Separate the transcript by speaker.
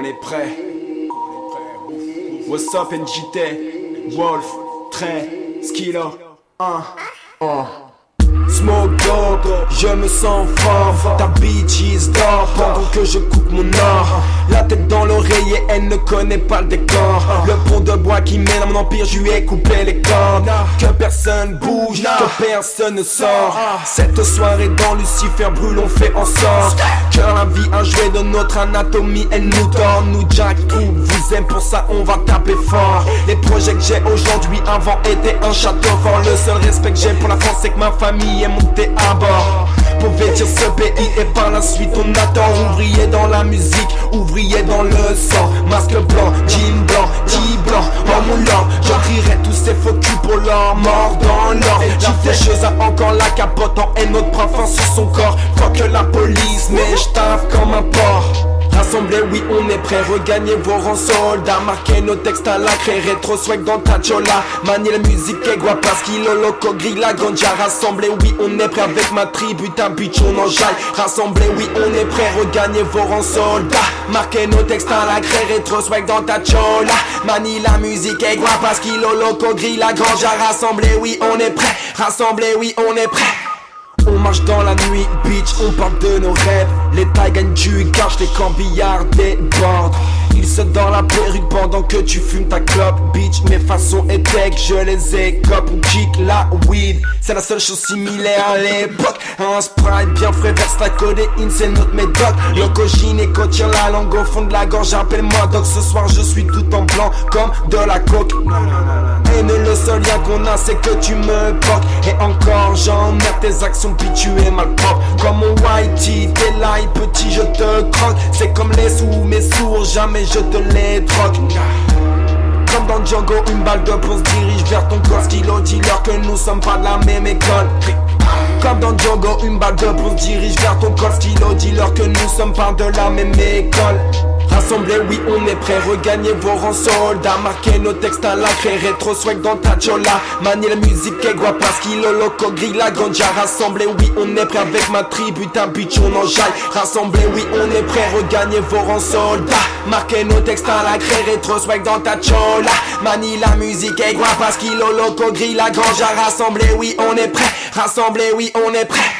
Speaker 1: On est prêt. What's up NJT? Wolf, Trey, Skiller, 1. Smoke dog, je me sens fort Ta bitch is dort pendant que je coupe mon or La tête dans l'oreiller, elle ne connaît pas le décor Le pont de bois qui mène à mon empire, je lui ai coupé les cordes Que personne bouge, que personne ne sort Cette soirée dans Lucifer brûle, on fait en sorte Que la vie a joué de notre anatomie, elle nous tord Nous Jack tout. Vous aime, pour ça on va taper fort. Les projets que j'ai aujourd'hui avant étaient un château fort. Le seul respect que j'ai pour la France c'est que ma famille est montée à bord. Pour vêtir ce pays et par la suite on attend. Ouvrier dans la musique, ouvrier dans le sang. Masque blanc, jean blanc La flécheuse a encore la capote en haine Notre parfum sur son corps. Fuck la police, mais j'taffe comme un porc Rassemblés, oui, on est prêt, regagner vos rangs soldats. Marquer nos textes à la craie, rétro swag dans ta chola. Manier la musique et parce qu'il loco grille la ganja. Rassemblés, oui, on est prêt avec ma tribu, ta bitch, on enjaille. Rassemblés, oui, on est prêt, regagner vos rangs soldats. Marquer nos textes à la craie, rétro swag dans ta chola. Manie la musique et parce qu'il loco grille la ganja. Rassemblés, oui, on est prêt, rassemblés, oui, on est prêt. On marche dans la nuit, bitch, on parle de nos rêves. Les tailles gagnent du cash, les cambillards débordent Ils se dans la perruque pendant que tu fumes ta clope Bitch, mes façons tech, je les écope On kick la weed, c'est la seule chose similaire à l'époque. Un sprite bien frais verse la codéine, c'est notre méthode. Loco gynéco tire la langue au fond de la gorge, appelle-moi doc Ce soir je suis tout en blanc comme de la coke. Et le seul lien qu'on a c'est que tu me portes. Et encore j'emmerde tes actions puis tu es mal propre Comme mon whitey, t'es là petit je te croque. C'est comme les sous mes sourds, jamais je te les troque. Comme dans Django, une balle de on dirige vers ton corps. Kilo dealer que nous sommes pas de la même école. Comme dans Django, une balle de on se dirige vers ton corps. Kilo dealer que nous sommes pas de la même école Rassemblés, oui, on est prêt, regagner vos rangs soldats. Marquer nos textes à la craie, rétro swag dans ta chola. Manier la musique et parce qu'il le loco grille la ganja. Rassemblés, oui, on est prêt avec ma tribu, ta bitch, on enjaille. Rassemblés, oui, on est prêt, regagner vos rangs soldats. Marquer nos textes à la craie, rétro swag dans ta chola. Manie la musique et parce qu'il le loco grille la ganja. Rassemblés, oui, on est prêt, rassemblés, oui, on est prêt.